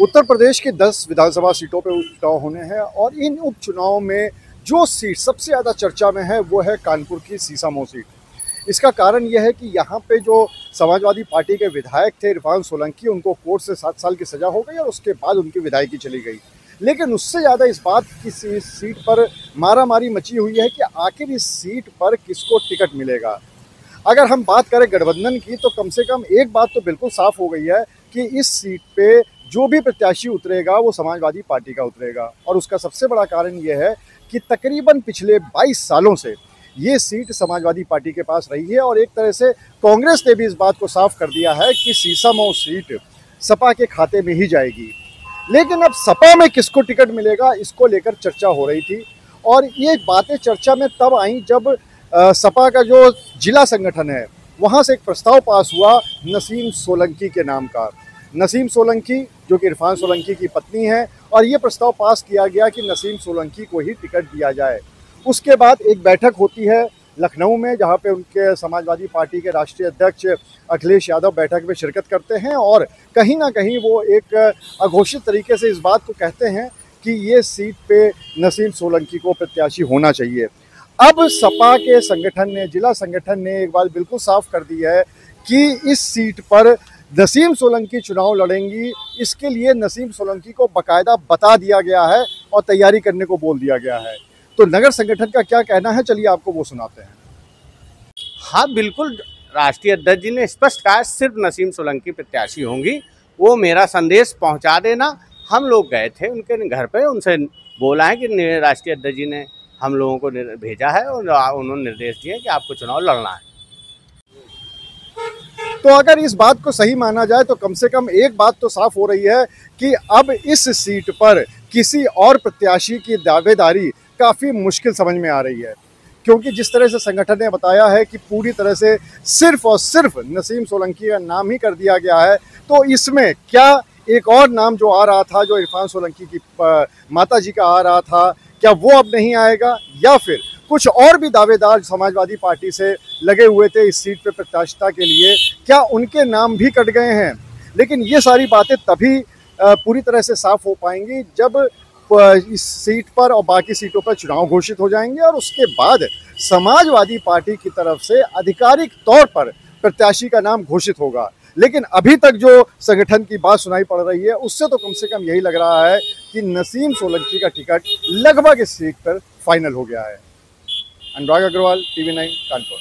उत्तर प्रदेश के 10 विधानसभा सीटों पर उपचुनाव होने हैं और इन उपचुनाव में जो सीट सबसे ज़्यादा चर्चा में है, वो है कानपुर की सीसामो सीट। इसका कारण यह है कि यहाँ पे जो समाजवादी पार्टी के विधायक थे, इरफान सोलंकी, उनको कोर्ट से सात साल की सज़ा हो गई और उसके बाद उनकी विधायकी चली गई। लेकिन उससे ज़्यादा इस बात की सीट पर मारा मारी मची हुई है कि आखिर इस सीट पर किसको टिकट मिलेगा। अगर हम बात करें गठबंधन की तो कम से कम एक बात तो बिल्कुल साफ़ हो गई है कि इस सीट पे जो भी प्रत्याशी उतरेगा, वो समाजवादी पार्टी का उतरेगा। और उसका सबसे बड़ा कारण ये है कि तकरीबन पिछले 22 सालों से ये सीट समाजवादी पार्टी के पास रही है और एक तरह से कांग्रेस ने भी इस बात को साफ़ कर दिया है कि सीसामऊ सीट सपा के खाते में ही जाएगी। लेकिन अब सपा में किसको टिकट मिलेगा, इसको लेकर चर्चा हो रही थी। और ये बातें चर्चा में तब आई जब सपा का जो जिला संगठन है, वहाँ से एक प्रस्ताव पास हुआ नसीम सोलंकी के नाम का। नसीम सोलंकी, जो कि इरफान सोलंकी की पत्नी है, और ये प्रस्ताव पास किया गया कि नसीम सोलंकी को ही टिकट दिया जाए। उसके बाद एक बैठक होती है लखनऊ में, जहाँ पे उनके समाजवादी पार्टी के राष्ट्रीय अध्यक्ष अखिलेश यादव बैठक में शिरकत करते हैं, और कहीं ना कहीं वो एक अघोषित तरीके से इस बात को कहते हैं कि ये सीट पे नसीम सोलंकी को प्रत्याशी होना चाहिए। अब सपा के संगठन ने, जिला संगठन ने एक बात बिल्कुल साफ़ कर दी है कि इस सीट पर नसीम सोलंकी चुनाव लड़ेंगी, इसके लिए नसीम सोलंकी को बकायदा बता दिया गया है और तैयारी करने को बोल दिया गया है। तो नगर संगठन का क्या कहना है? चलिए आपको वो सुनाते हैं। हाँ बिल्कुल। राष्ट्रीय अध्यक्ष जी ने स्पष्ट कहा सिर्फ़ नसीम सोलंकी प्रत्याशी होंगी। वो मेरा संदेश पहुँचा देना। हम लोग गए थे उनके घर पे, उनसे बोला है कि राष्ट्रीय अध्यक्ष जी ने हम लोगों को भेजा है और उन्होंने निर्देश दिए कि आपको चुनाव लड़ना है। तो अगर इस बात को सही माना जाए तो कम से कम एक बात तो साफ़ हो रही है कि अब इस सीट पर किसी और प्रत्याशी की दावेदारी काफ़ी मुश्किल समझ में आ रही है। क्योंकि जिस तरह से संगठन ने बताया है कि पूरी तरह से सिर्फ़ और सिर्फ़ नसीम सोलंकी का नाम ही कर दिया गया है तो इसमें क्या एक और नाम जो आ रहा था, जो इरफान सोलंकी की माता जी का आ रहा था, क्या वो अब नहीं आएगा या फिर कुछ और भी दावेदार समाजवादी पार्टी से लगे हुए थे इस सीट पर प्रत्याशिता के लिए। क्या उनके नाम भी कट गए हैं? लेकिन ये सारी बातें तभी पूरी तरह से साफ़ हो पाएँगी जब इस सीट पर और बाकी सीटों पर चुनाव घोषित हो जाएँगे और उसके बाद समाजवादी पार्टी की तरफ़ से आधिकारिक तौर पर प्रत्याशी का नाम घोषित होगा। लेकिन अभी तक जो संगठन की बात सुनाई पड़ रही है, उससे तो कम से कम यही लग रहा है कि नसीम सोलंकी का टिकट लगभग इस सीट पर फाइनल हो गया है। Anurag Agrawal TV nine Kanpur